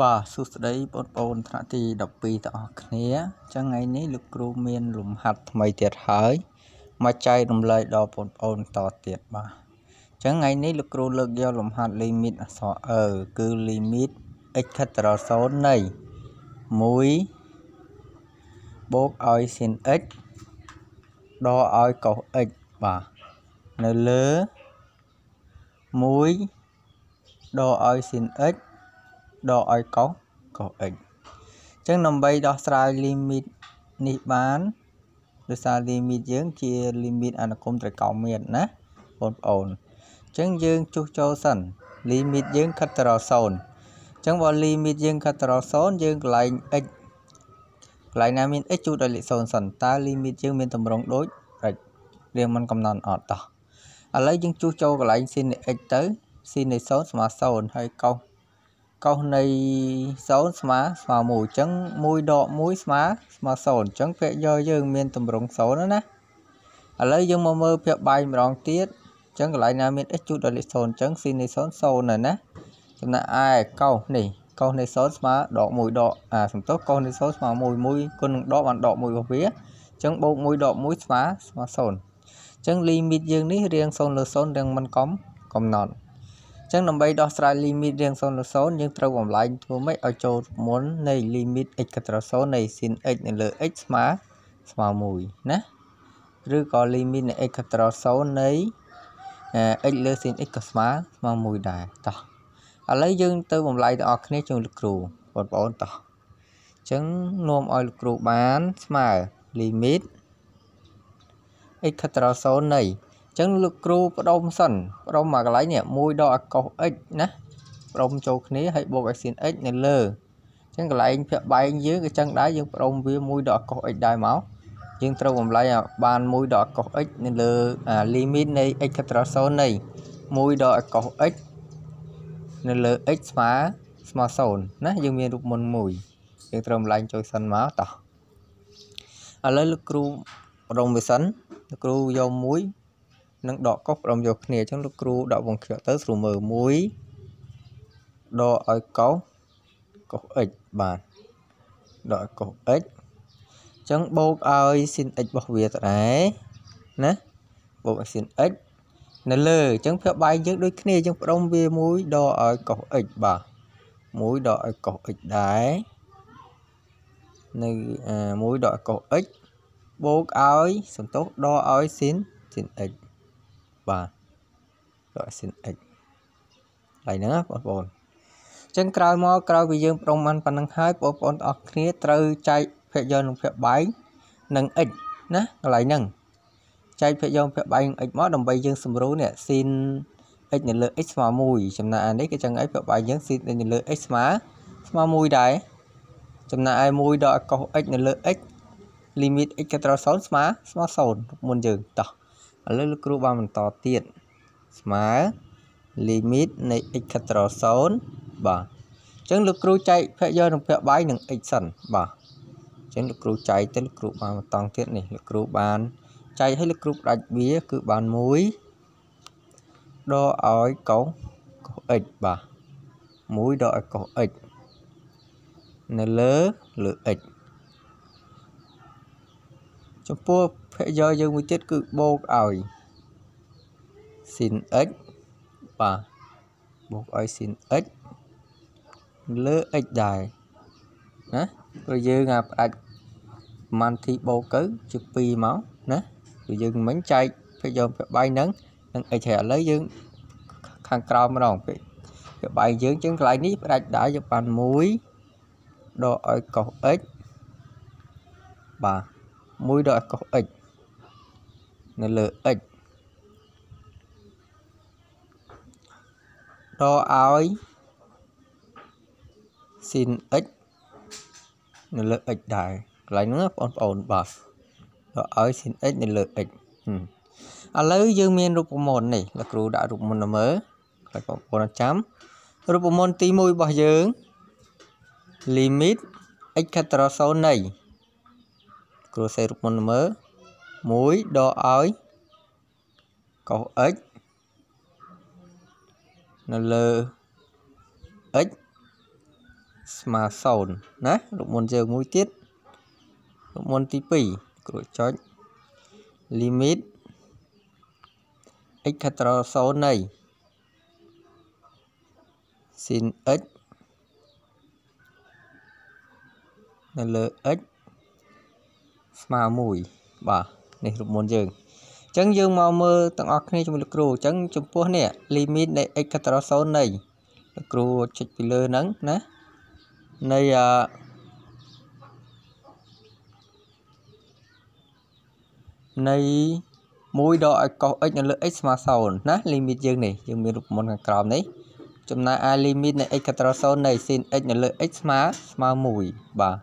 បាទសួស្តីបងប្អូនថ្នាក់ទី12ទាំងអស់គ្នាអញ្ចឹងថ្ងៃនេះលោកគ្រូមានលំហាត់ថ្មីទៀតហើយមកចែករំលែកដល់បងប្អូនតទៀតបាទអញ្ចឹងថ្ងៃនេះលោកគ្រូលើកយកលំហាត់ limit អក្សរអឺគឺ limit x ខិតដល់0នៃ1បូកឲ្យ sin x ដកឲ្យកុស x បាទនៅលើ1ដកឲ្យ sin x ដកឲ្យកុសកុស x អញ្ចឹងដើម្បីដោះស្រាយ limit នេះបានដោយសារ limit យើងជា limit អនុគមត្រកោណមានណាបងប្អូនអញ្ចឹងយើងចុះចូលសិន limit យើងខិតទៅរក0អញ្ចឹងបើ limit យើងខិតទៅរក0យើងកន្លែង x កន្លែងណាមាន x ជួសដោយលេខ0សិនតើ limit យើងមានតម្រងដូចរិចរៀងមិនកំណត់អត់តោះឥឡូវយើងជួសចូលកន្លែង sin x ទៅ sin នៃ0ស្មើ0ហើយកុស កុសនៃ0ស្មើស្មើ1អញ្ចឹង1ដក1ស្មើស្មើ0អញ្ចឹងពាក្យយកយើងមានតម្រង0ណាឥឡូវយើងមកមើលពាក្យបាយម្ដងទៀតអញ្ចឹងកន្លែងណាមាន x ជួសដោយលេខ0អញ្ចឹង sin នៃ0 0ហើយណាចំណែកឯកុសនេះកុសនៃ0ស្មើដក1ដកអាសំទោសកុសនៃ0ស្មើ1 1គុណនឹងដកបានដក1របស់វាអញ្ចឹងបូក1ដក1ស្មើស្មើ0អញ្ចឹង limit យើងនេះរៀង0លើ0រៀងមិនកំកំណត់អញ្ចឹងដើម្បីដោះស្រាយ limit រៀង0លើ0យើងត្រូវបំលែងធ្វើម៉េចឲ្យចូលមុននៃ limit x កត្រ0នៃ sin x នៅលើ x ស្មើស្មើ1ណាឬក៏ limit នៃ x កត្រ0នៃ x លើ sin x ក៏ស្មើស្មើ1ដែរតោះឥឡូវយើងទៅបំលែងទាំងអស់គ្នាជាមួយលោកគ្រូបងប្អូនតោះអញ្ចឹងនាំឲ្យលោកគ្រូបានស្មើ limit x ខិតត្រ0នៃ ចឹងលោកគ្រូបដុំសិនបដុំមកកន្លែងនេះ1ដកកុស x ណាបដុំចូលគ្នាហើយបូកឲ្យ sin x នៅលើចឹងកន្លែងភាគបែងយើងក៏ចឹងដែរយើងបដុំវា1ដកកុស x ដែរមកយើងត្រូវបំលែងបាន1ដកកុស x នៅលើ limit នៃ x កត្រ0នៃ1ដកកុស x នៅលើ x ស្មើស្មើ0ណាយើងមានរូបមន្តមួយយើងត្រូវបំលែងចូលសិនមកតោះឥឡូវលោកគ្រូបដុំវាសិនលោកគ្រូយកមួយ និងដកកុសព្រមយកគ្នាអញ្ចឹងលោកគ្រូដកវងខ្យល់ទៅស្រួលមើល1ដកឲ្យកុសកុស x បាទដកឲ្យកុស x អញ្ចឹងបូកឲ្យ sin x របស់វាទៅដែរណាបូកឲ្យ sin x នៅលើអញ្ចឹងភាគបាយយើងដូចគ្នាអញ្ចឹងផ្ដុំវាមួយដកឲ្យកុស x បាទមួយដកឲ្យកុស x ដែរនៅមួយដកឲ្យកុស x បូកឲ្យសន្ទុះដកឲ្យ sin sin x បាទរក sin x ហើយហ្នឹងណាបងប្អូនអញ្ចឹងក្រោយមកក្រោយពីយើងប្រមបានប៉ុណ្ណឹងហើយបងប្អូនទាំងអស់គ្នាត្រូវចែកភាគយកនិងភាគបែងនិង x ណាកន្លែងហ្នឹងចែកភាគយកភាគបែង x មកដើម្បីយើងសម្រួលនេះ sin x នៅលើ x ស្មើ1ចំណែកអានេះគឺចឹងអីភាគបែងយើង sin x នៅលើ x ស្មើស្មើ1ដែរចំណែកឯ1ដល់កុស x នៅលើ x limit x កត្រ0ស្មើស្មើ0មុនយើងតោះ ឥឡូវលោកគ្រូបានបន្តទៀតស្មើ limit នៃ x ខិតត្រ0បាទអញ្ចឹងលោកគ្រូចែកភ័យយកនឹងភ័យបាយនឹង x សិនបាទអញ្ចឹងលោកគ្រូចែកទៅលោកគ្រូបានបន្តទៀតនេះលោកគ្រូបានចែកឲ្យលោកគ្រូផ្ដាច់វាគឺបាន1ដកឲ្យកុសកុស x បាទ1ដកឲ្យកុស x នៅលើលើ x ចំពោះ ភ័យយកយើងមួយទៀតគឺបូកឲ្យ sin x បាទបូកឲ្យ sin x លើ x ដែរណាព្រោះយើងអាផ្ដាច់ប្រហែលទីបូកទៅជា2មកណាព្រោះយើងមិញចែកភ័យយកភ័យបាយនឹងនឹង x ហើយឥឡូវយើងខាងក្រោមម្ដងភ័យបាយយើងជាងកន្លែងនេះផ្ដាច់ដែរយើងបាន1ដកឲ្យកុស x បាទ1ដកកុស x នៅលើ x ដកឲ្យ sin x នៅលើ x ដែរកន្លែងហ្នឹងបងប្អូនបាទដកឲ្យ sin x នៅលើ x ឥឡូវយើងមានរូបមន្តនេះលោកគ្រូដាក់រូបមន្តមើលឲ្យបងប្អូនចាំរូបមន្តទី1របស់យើង limit x ខិតត្រ0នៃគ្រូសេរូបមន្តមើល 1ដកឲ្យកុស x នៅលើ x ស្មើ0ណារូបមន្តយើងមួយទៀតរូបមន្តទី2គ្រូចុច limit x ខាត់ត្រ0នៃ sin x នៅលើ x ស្មើ1បាទ នេះរូបមន្តយើងអញ្ចឹងយើងមកមើលទាំងអស់គ្នាជាមួយលោកគ្រូអញ្ចឹងចំពោះនេះ limit នៃ x កាត់ដល់0នៃលោកគ្រូចុចពីលើហ្នឹងណានៃអនៃ1ដកឲ្យកុស x នៅលើ x ស្មើ0ណា limit យើងនេះយើងមានរូបមន្តខាងក្រោមនេះចំណែកឯ limit នៃ x កាត់ដល់0នៃ sin x នៅលើ x ស្មើស្មើ1បាទ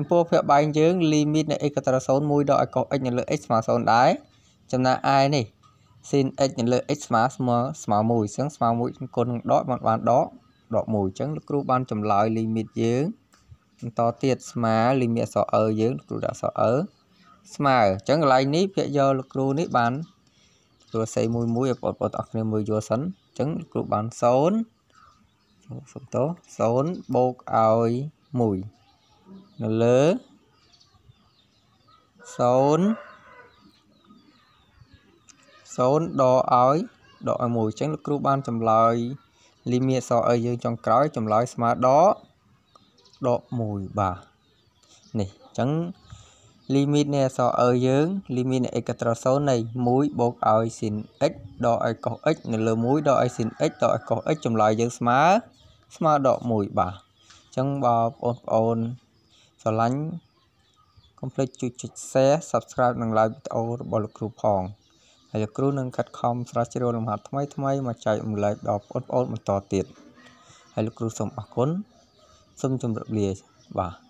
ចំពោះភ័យបែងយើង limit នៃ x កតរ0 1ដល់ឲ្យកុស x នៅលើ x ស្មើ0ដែរចំណែកឯនេះ sin x នៅលើ x ស្មើស្មើស្មើ1អញ្ចឹងស្មើ1គុណនឹងដកបានបានដកដក1អញ្ចឹងលោកគ្រូបានចម្លើយ limit យើងបន្តទៀតស្មើ limit អក្សរ e យើងលោកគ្រូដាក់អក្សរ e ស្មើអញ្ចឹងកន្លែងនេះភាគយកលោកគ្រូនេះបានគ្រូសេមួយមួយឲ្យបងប្អូនអរគ្នាមើលយល់សិនអញ្ចឹងលោកគ្រូបាន0សុំតោ0បូកឲ្យ1 នៅលើ0 0ដកឲ្យដកឲ្យ1អញ្ចឹងលោកគ្រូបានចម្លើយលីមីអក្សរអីយើងចុងក្រោយចម្លើយស្មើដកដក1បាទនេះអញ្ចឹងលីមីតនៃអក្សរអឺយើងលីមីតនៃ x កត្រ0នៃ1បូកឲ្យ sin x ដកឲ្យកុស x នៅលើ1ដកឲ្យ sin x ដកឲ្យកុស x ចម្លើយយើងស្មើស្មើដក1បាទអញ្ចឹងបើបងប្អូន ស្រឡាញ់កុំភ្លេចជួយចុច Share Subscribe និង Like វីដេអូរបស់លោកគ្រូផងហើយលោកគ្រូនឹងខិតខំស្រាវជ្រាវលំហាត់ថ្មីថ្មីមកចែករំលែកដល់បងប្អូនបន្តទៀតហើយលោកគ្រូសូមអរគុណសូមជម្រាបលាបាទ